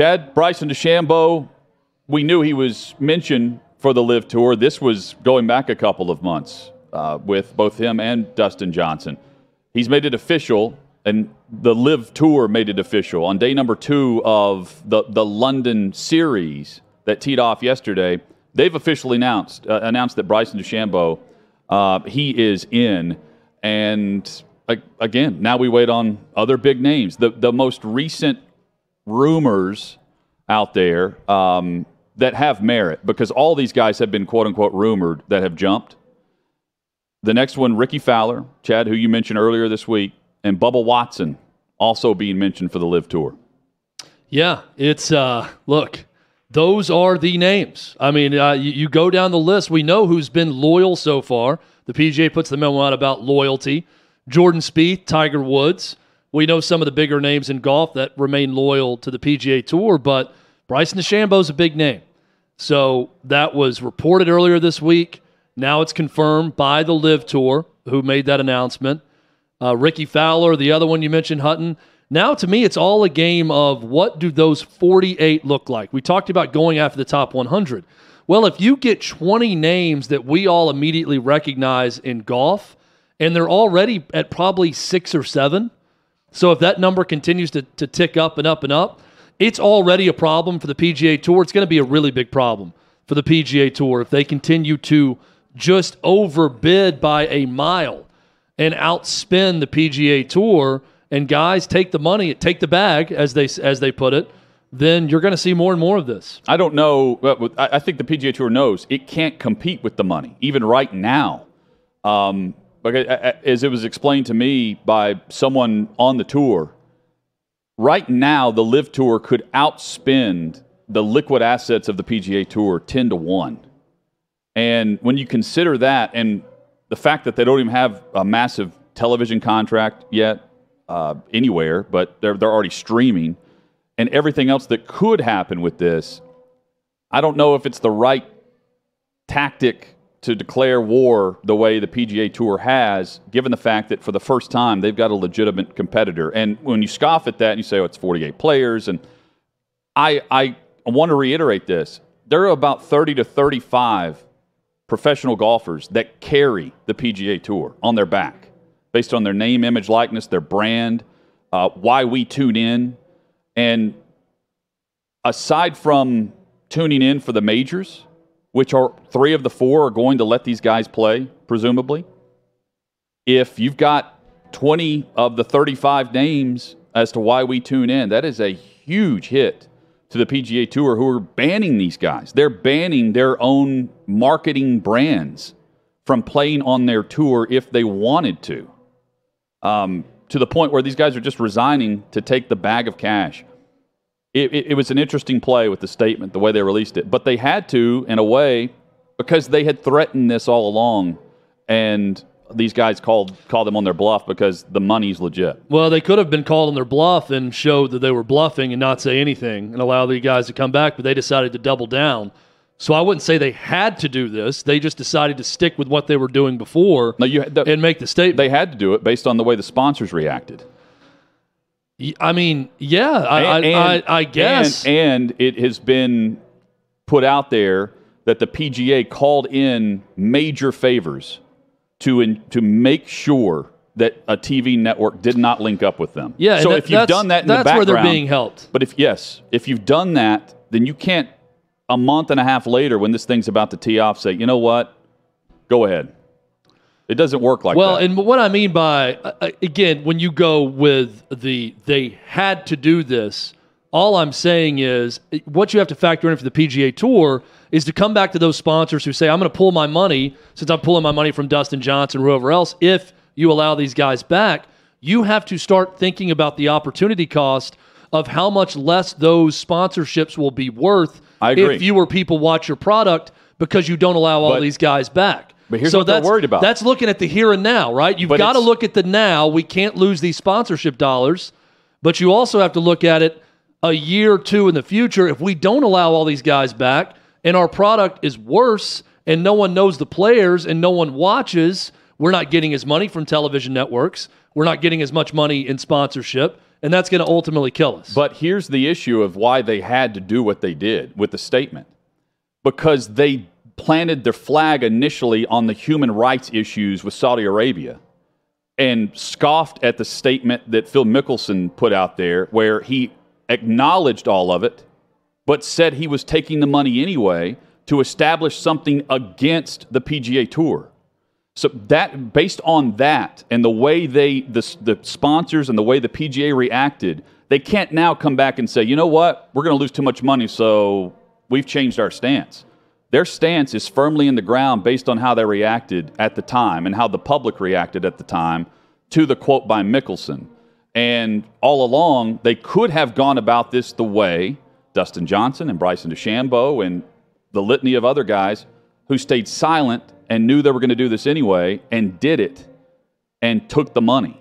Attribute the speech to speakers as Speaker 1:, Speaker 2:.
Speaker 1: Chad Bryson DeChambeau, we knew he was mentioned for the LIV Tour. This was going back a couple of months uh, with both him and Dustin Johnson. He's made it official, and the LIV Tour made it official on day number two of the the London series that teed off yesterday. They've officially announced uh, announced that Bryson DeChambeau uh, he is in, and again, now we wait on other big names. The the most recent rumors out there um, that have merit because all these guys have been quote unquote rumored that have jumped. The next one, Rickie Fowler, Chad, who you mentioned earlier this week, and Bubba Watson also being mentioned for the LIV Tour.
Speaker 2: Yeah, it's uh, look, those are the names. I mean, uh, you, you, go down the list. We know who's been loyal so far. The PGA puts the memo out about loyalty. Jordan Spieth, Tiger Woods. We know some of the bigger names in golf that remain loyal to the PGA Tour, but Bryson DeChambeau is a big name. So that was reported earlier this week. Now it's confirmed by the LIV Tour, who made that announcement. Uh, Rickie Fowler, the other one you mentioned, Hutton. Now, to me, it's all a game of what do those 48 look like? We talked about going after the top 100. Well, if you get 20 names that we all immediately recognize in golf, and they're already at probably six or seven. So if that number continues to, to tick up and up and up, it's already a problem for the PGA Tour. It's going to be a really big problem for the PGA Tour if they continue to just overbid by a mile and outspend the PGA Tour. And guys take the money, take the bag, as they as they put it. Then you're going to see more and more of this.
Speaker 1: I don't know. I think the PGA Tour knows it can't compete with the money even right now. Um, but as it was explained to me by someone on the tour, right now the LIV Tour could outspend the liquid assets of the PGA Tour 10 to 1. And when you consider that and the fact that they don't even have a massive television contract yet uh, anywhere, but they're, they're already streaming, and everything else that could happen with this, I don't know if it's the right tactic to declare war the way the PGA Tour has, given the fact that for the first time they've got a legitimate competitor. And when you scoff at that and you say, oh, it's 48 players, and I, I want to reiterate this there are about 30 to 35 professional golfers that carry the PGA Tour on their back based on their name, image, likeness, their brand, uh, why we tune in. And aside from tuning in for the majors, which are three of the four are going to let these guys play, presumably. If you've got 20 of the 35 names as to why we tune in, that is a huge hit to the PGA Tour who are banning these guys. They're banning their own marketing brands from playing on their tour if they wanted to. Um, to the point where these guys are just resigning to take the bag of cash it, it, it, was an interesting play with the statement, the way they released it. But they had to, in a way, because they had threatened this all along, and these guys called called them on their bluff because the money's legit.
Speaker 2: Well, they could have been called on their bluff and showed that they were bluffing and not say anything and allow the guys to come back, but they decided to double down. So I wouldn't say they had to do this. They just decided to stick with what they were doing before no, you, the, and make the statement.
Speaker 1: They had to do it based on the way the sponsors reacted.
Speaker 2: I mean, yeah, I, and, I, I, I, guess.
Speaker 1: And, and it has been put out there that the PGA called in major favors to in, to make sure that a TV network did not link up with them.
Speaker 2: Yeah.
Speaker 1: So if you've done that in
Speaker 2: the
Speaker 1: background, that's
Speaker 2: where they're being helped.
Speaker 1: But if yes, if you've done that, then you can't a month and a half later when this thing's about to tee off say, you know what, go ahead. It doesn't work like
Speaker 2: well,
Speaker 1: that.
Speaker 2: Well, and what I mean by uh, uh, again, when you go with the they had to do this, all I'm saying is what you have to factor in for the PGA Tour is to come back to those sponsors who say, I'm going to pull my money since I'm pulling my money from Dustin Johnson or whoever else. If you allow these guys back, you have to start thinking about the opportunity cost of how much less those sponsorships will be worth if fewer people watch your product because you don't allow all but, these guys back.
Speaker 1: But here's so what they're worried about.
Speaker 2: That's looking at the here and now, right? You've got to look at the now. We can't lose these sponsorship dollars, but you also have to look at it a year or two in the future. If we don't allow all these guys back and our product is worse and no one knows the players and no one watches, we're not getting as money from television networks. We're not getting as much money in sponsorship. and that's going to ultimately kill us.
Speaker 1: But here's the issue of why they had to do what they did with the statement because they planted their flag initially on the human rights issues with Saudi Arabia and scoffed at the statement that Phil Mickelson put out there, where he acknowledged all of it, but said he was taking the money anyway to establish something against the PGA Tour. So that, based on that, and the way they, the, the sponsors and the way the PGA reacted, they can't now come back and say, you know what, we're going to lose too much money, so we've changed our stance. Their stance is firmly in the ground based on how they reacted at the time and how the public reacted at the time to the quote by Mickelson. And all along, they could have gone about this the way Dustin Johnson and Bryson DeChambeau and the litany of other guys who stayed silent and knew they were going to do this anyway and did it and took the money.